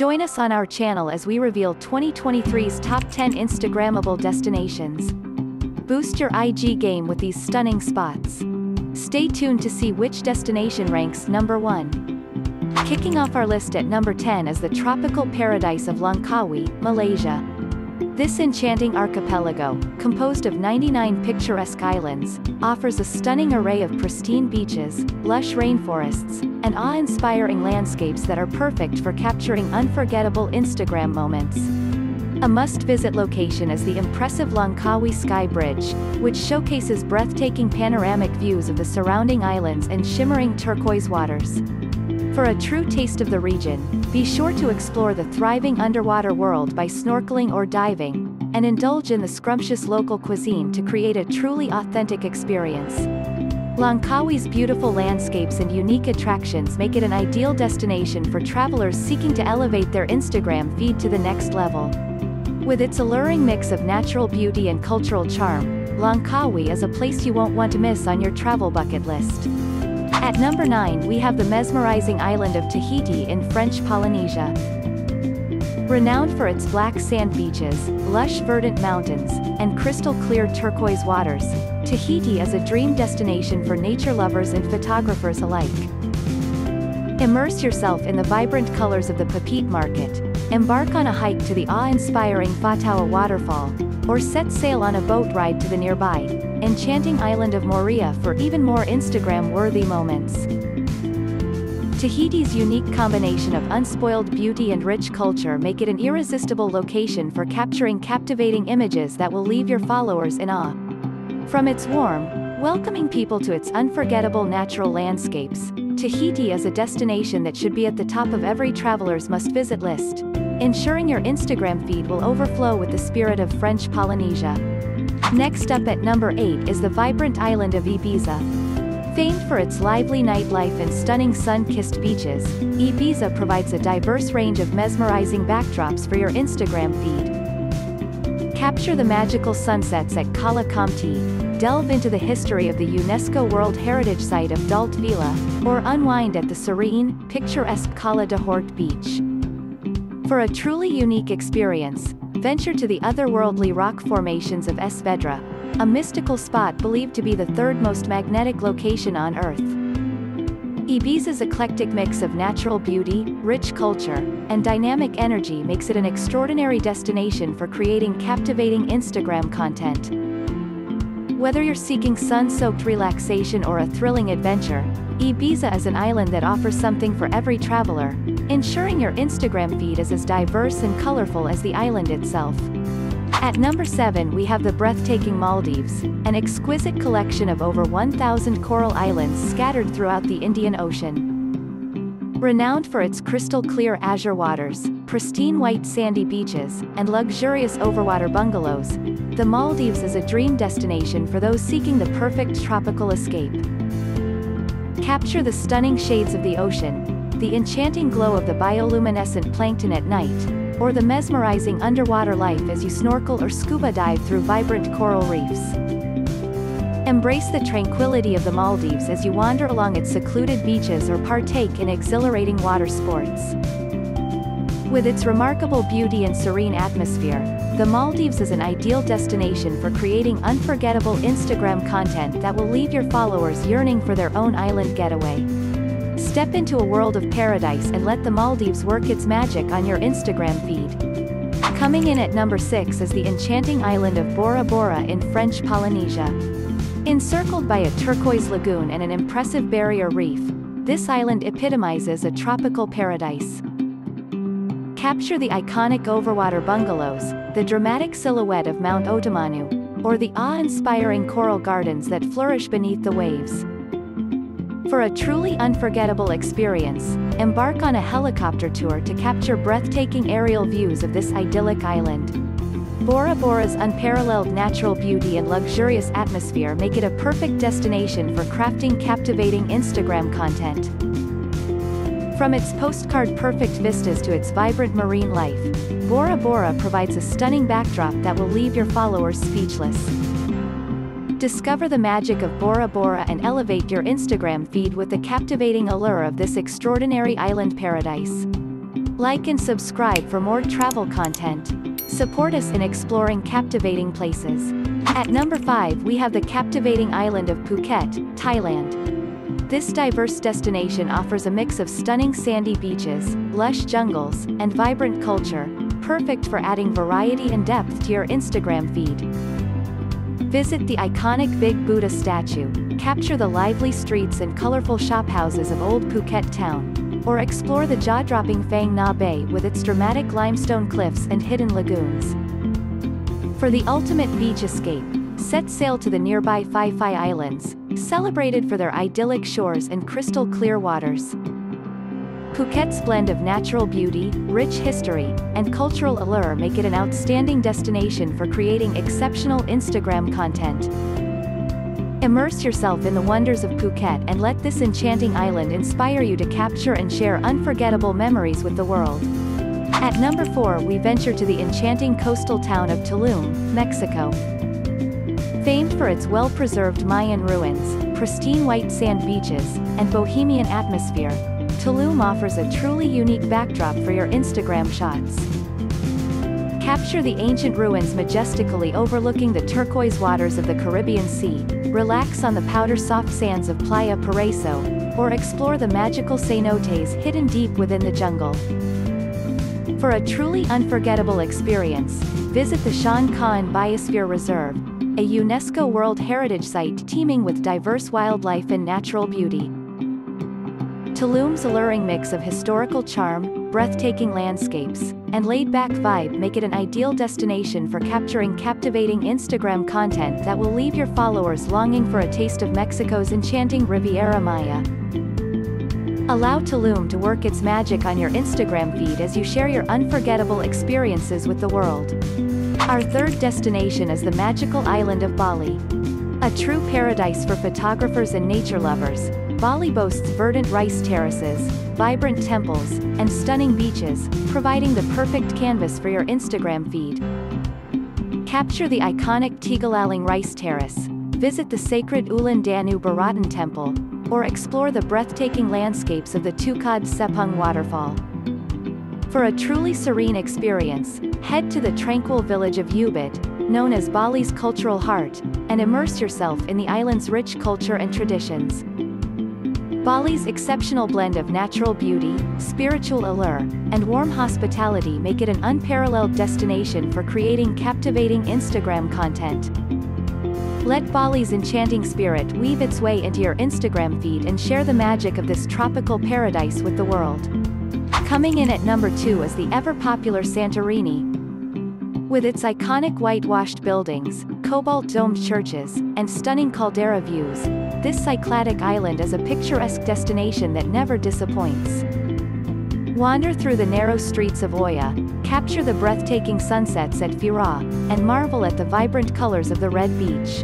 Join us on our channel as we reveal 2023's top 10 Instagrammable destinations. Boost your IG game with these stunning spots. Stay tuned to see which destination ranks number 1. Kicking off our list at number 10 is the tropical paradise of Langkawi, Malaysia. This enchanting archipelago, composed of 99 picturesque islands, offers a stunning array of pristine beaches, lush rainforests, and awe-inspiring landscapes that are perfect for capturing unforgettable Instagram moments. A must-visit location is the impressive Langkawi Sky Bridge, which showcases breathtaking panoramic views of the surrounding islands and shimmering turquoise waters. For a true taste of the region, be sure to explore the thriving underwater world by snorkeling or diving, and indulge in the scrumptious local cuisine to create a truly authentic experience. Langkawi's beautiful landscapes and unique attractions make it an ideal destination for travelers seeking to elevate their Instagram feed to the next level. With its alluring mix of natural beauty and cultural charm, Langkawi is a place you won't want to miss on your travel bucket list. At number 9 we have the mesmerizing island of Tahiti in French Polynesia. Renowned for its black sand beaches, lush verdant mountains, and crystal clear turquoise waters, Tahiti is a dream destination for nature lovers and photographers alike. Immerse yourself in the vibrant colors of the Papeete Market, embark on a hike to the awe-inspiring Fautaua waterfall, or set sail on a boat ride to the nearby, enchanting island of Moorea for even more Instagram-worthy moments. Tahiti's unique combination of unspoiled beauty and rich culture make it an irresistible location for capturing captivating images that will leave your followers in awe. From its warm, welcoming people to its unforgettable natural landscapes, Tahiti is a destination that should be at the top of every traveler's must-visit list, ensuring your Instagram feed will overflow with the spirit of French Polynesia. Next up at number 8 is the vibrant island of Ibiza. Famed for its lively nightlife and stunning sun-kissed beaches, Ibiza provides a diverse range of mesmerizing backdrops for your Instagram feed. Capture the magical sunsets at Cala Comte, delve into the history of the UNESCO World Heritage Site of Dalt Vila, or unwind at the serene, picturesque Cala de Hort Beach. For a truly unique experience, venture to the otherworldly rock formations of Es Vedrà, a mystical spot believed to be the third most magnetic location on Earth. Ibiza's eclectic mix of natural beauty, rich culture, and dynamic energy makes it an extraordinary destination for creating captivating Instagram content. Whether you're seeking sun-soaked relaxation or a thrilling adventure, Ibiza is an island that offers something for every traveler, ensuring your Instagram feed is as diverse and colorful as the island itself. At number 7 we have the breathtaking Maldives, an exquisite collection of over 1,000 coral islands scattered throughout the Indian Ocean. Renowned for its crystal clear azure waters, pristine white sandy beaches, and luxurious overwater bungalows, the Maldives is a dream destination for those seeking the perfect tropical escape. Capture the stunning shades of the ocean, the enchanting glow of the bioluminescent plankton at night, or the mesmerizing underwater life as you snorkel or scuba dive through vibrant coral reefs. Embrace the tranquility of the Maldives as you wander along its secluded beaches or partake in exhilarating water sports. With its remarkable beauty and serene atmosphere, the Maldives is an ideal destination for creating unforgettable Instagram content that will leave your followers yearning for their own island getaway. Step into a world of paradise and let the Maldives work its magic on your Instagram feed. Coming in at number 6 is the enchanting island of Bora Bora in French Polynesia. Encircled by a turquoise lagoon and an impressive barrier reef, this island epitomizes a tropical paradise. Capture the iconic overwater bungalows, the dramatic silhouette of Mount Otemanu, or the awe-inspiring coral gardens that flourish beneath the waves. For a truly unforgettable experience, embark on a helicopter tour to capture breathtaking aerial views of this idyllic island. Bora Bora's unparalleled natural beauty and luxurious atmosphere make it a perfect destination for crafting captivating Instagram content. From its postcard perfect vistas to its vibrant marine life, Bora Bora provides a stunning backdrop that will leave your followers speechless. Discover the magic of Bora Bora and elevate your Instagram feed with the captivating allure of this extraordinary island paradise. Like and subscribe for more travel content. Support us in exploring captivating places. At number 5 we have the captivating island of Phuket, Thailand. This diverse destination offers a mix of stunning sandy beaches, lush jungles, and vibrant culture, perfect for adding variety and depth to your Instagram feed. Visit the iconic Big Buddha statue, capture the lively streets and colorful shophouses of Old Phuket town, or explore the jaw-dropping Phang Nga Bay with its dramatic limestone cliffs and hidden lagoons. For the ultimate beach escape, set sail to the nearby Phi Phi Islands, celebrated for their idyllic shores and crystal clear waters. Phuket's blend of natural beauty, rich history, and cultural allure make it an outstanding destination for creating exceptional Instagram content. Immerse yourself in the wonders of Phuket and let this enchanting island inspire you to capture and share unforgettable memories with the world. At number 4 we venture to the enchanting coastal town of Tulum, Mexico. Famed for its well-preserved Mayan ruins, pristine white sand beaches, and bohemian atmosphere, Tulum offers a truly unique backdrop for your Instagram shots. Capture the ancient ruins majestically overlooking the turquoise waters of the Caribbean Sea, relax on the powder-soft sands of Playa Paraiso, or explore the magical cenotes hidden deep within the jungle. For a truly unforgettable experience, visit the Sian Ka'an Biosphere Reserve, a UNESCO World Heritage Site teeming with diverse wildlife and natural beauty. Tulum's alluring mix of historical charm, breathtaking landscapes, and laid-back vibe make it an ideal destination for capturing captivating Instagram content that will leave your followers longing for a taste of Mexico's enchanting Riviera Maya. Allow Tulum to work its magic on your Instagram feed as you share your unforgettable experiences with the world. Our third destination is the magical island of Bali. A true paradise for photographers and nature lovers, Bali boasts verdant rice terraces, vibrant temples, and stunning beaches, providing the perfect canvas for your Instagram feed. Capture the iconic Tegallalang Rice Terrace, visit the sacred Ulun Danu Beratan Temple, or explore the breathtaking landscapes of the Tukad Cepung waterfall. For a truly serene experience, head to the tranquil village of Ubud, known as Bali's cultural heart, and immerse yourself in the island's rich culture and traditions. Bali's exceptional blend of natural beauty, spiritual allure, and warm hospitality make it an unparalleled destination for creating captivating Instagram content. Let Bali's enchanting spirit weave its way into your Instagram feed and share the magic of this tropical paradise with the world. Coming in at number 2 is the ever-popular Santorini. With its iconic whitewashed buildings, cobalt-domed churches, and stunning caldera views, this Cycladic island is a picturesque destination that never disappoints. Wander through the narrow streets of Oia, capture the breathtaking sunsets at Fira, and marvel at the vibrant colors of the red beach.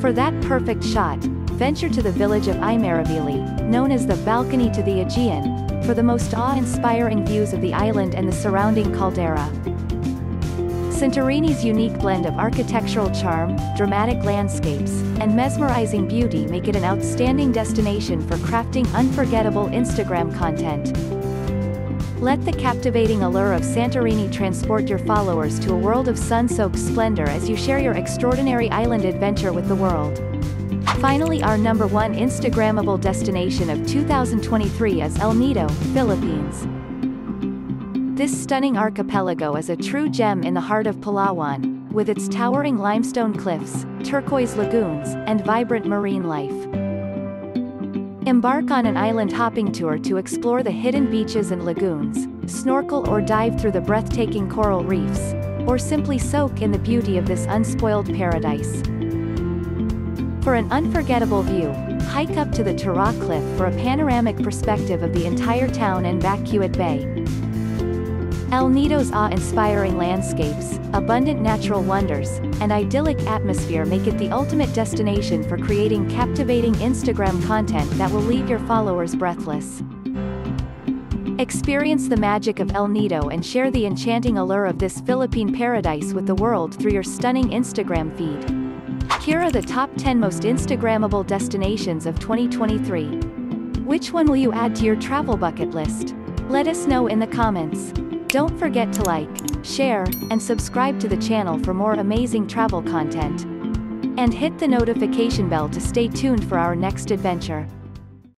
For that perfect shot, venture to the village of Imerovigli, known as the balcony to the Aegean, for the most awe-inspiring views of the island and the surrounding caldera. Santorini's unique blend of architectural charm, dramatic landscapes, and mesmerizing beauty make it an outstanding destination for crafting unforgettable Instagram content. Let the captivating allure of Santorini transport your followers to a world of sun-soaked splendor as you share your extraordinary island adventure with the world. Finally our number one Instagrammable destination of 2023 is El Nido, Philippines. This stunning archipelago is a true gem in the heart of Palawan, with its towering limestone cliffs, turquoise lagoons, and vibrant marine life. Embark on an island hopping tour to explore the hidden beaches and lagoons, snorkel or dive through the breathtaking coral reefs, or simply soak in the beauty of this unspoiled paradise. For an unforgettable view, hike up to the Taraw Cliff for a panoramic perspective of the entire town and Bacuit Bay, El Nido's awe-inspiring landscapes, abundant natural wonders, and idyllic atmosphere make it the ultimate destination for creating captivating Instagram content that will leave your followers breathless. Experience the magic of El Nido and share the enchanting allure of this Philippine paradise with the world through your stunning Instagram feed. Here are the top 10 most Instagrammable destinations of 2023. Which one will you add to your travel bucket list? Let us know in the comments. Don't forget to like, share, and subscribe to the channel for more amazing travel content. And hit the notification bell to stay tuned for our next adventure.